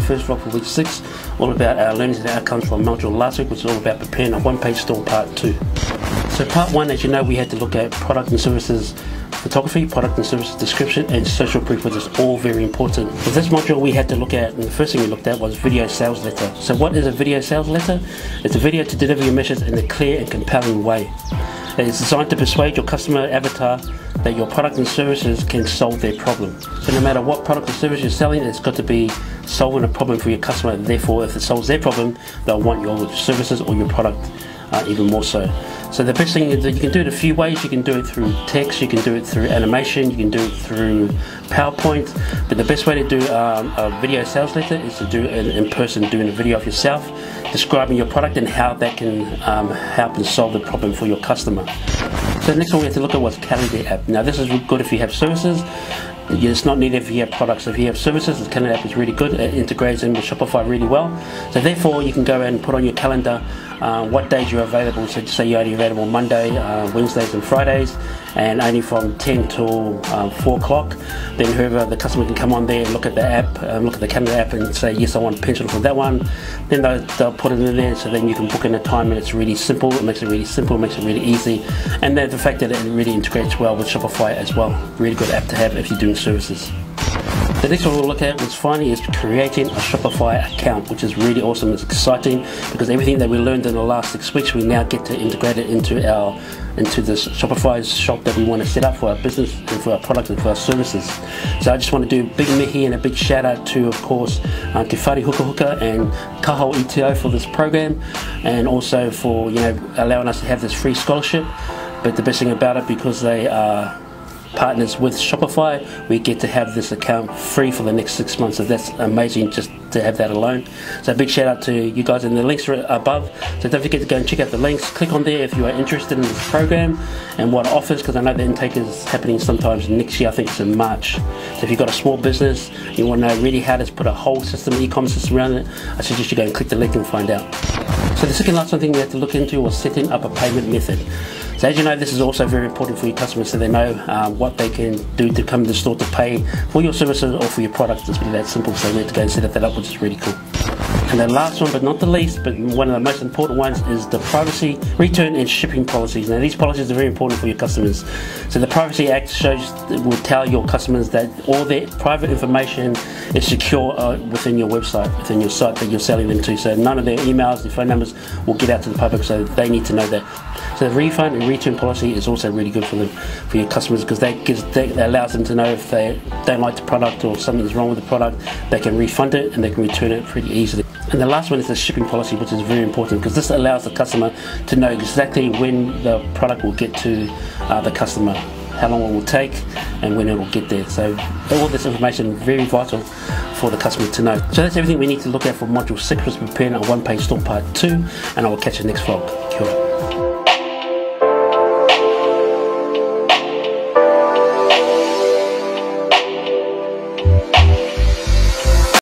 first vlog for week six, all about our learnings and outcomes from module last week, which is all about preparing a one-page store part two. So part one, as you know, we had to look at product and services photography, product and services description, and social proof, which is all very important. For this module, we had to look at, and the first thing we looked at was video sales letter. So what is a video sales letter? It's a video to deliver your message in a clear and compelling way. It's designed to persuade your customer avatar that your product and services can solve their problem. So no matter what product or service you're selling, it's got to be solving a problem for your customer. Therefore, if it solves their problem, they'll want your services or your product uh, even more so. So the best thing is that you can do it a few ways. You can do it through text, you can do it through animation, you can do it through PowerPoint. But the best way to do um, a video sales letter is to do it in person, doing a video of yourself, describing your product and how that can um, help and solve the problem for your customer. So next one we have to look at was Calendar app. Now this is good if you have services it's not needed if you have products. If you have services, the calendar app is really good. It integrates in with Shopify really well. So therefore, you can go and put on your calendar uh, what days you're available. So say you're only available Monday, uh, Wednesdays, and Fridays, and only from 10 till um, 4 o'clock. Then whoever the customer can come on there and look at the app, um, look at the calendar app, and say yes, I want a pencil for that one. Then they'll, they'll, put it in there. So then you can book in a time, and it's really simple. It makes it really simple. It makes it really easy, and then the fact that it really integrates well with Shopify as well. Really good app to have if you're doing services. The next one we'll look at was finally is creating a Shopify account, which is really awesome. It's exciting because everything that we learned in the last six weeks, we now get to integrate it into our into this Shopify shop that we want to set up for our business and for our products and for our services. So I just want to do a big mihi and a big shout out to, of course, uh, Te Whare Hukahuka and Ka Hao I Te Ao for this program, and also for you know allowing us to have this free scholarship. But the best thing about it, because they are partners with Shopify, we get to have this account free for the next six months. So that's amazing just to have that alone. So a big shout out to you guys and the links are above. So don't forget to go and check out the links. Click on there if you are interested in this program and what offers because I know the intake is happening sometimes next year. I think it's in March. So if you've got a small business, you want to know really how to put a whole system, e-commerce system around it, I suggest you go and click the link and find out. So the second last one thing we had to look into was setting up a payment method. So as you know, this is also very important for your customers so they know um, what they can do to come to the store to pay for your services or for your products. It's really that simple, so we need to go and set that up, which is really cool. And the last one, but not the least, but one of the most important ones is the privacy, return and shipping policies. Now these policies are very important for your customers. So the Privacy Act shows will tell your customers that all their private information is secure uh, within your website, within your site that you're selling them to. So none of their emails, their phone numbers will get out to the public. So they need to know that. So the refund and return policy is also really good for them, for your customers, because that gives that allows them to know if they don't like the product or something's wrong with the product, they can refund it and they can return it pretty easily. And the last one is the shipping policy, which is very important because this allows the customer to know exactly when the product will get to uh, the customer, how long it will take, and when it will get there. So all this information very vital for the customer to know. So that's everything we need to look at for Module 6, which is preparing a one-page store part 2, and I will catch you next vlog.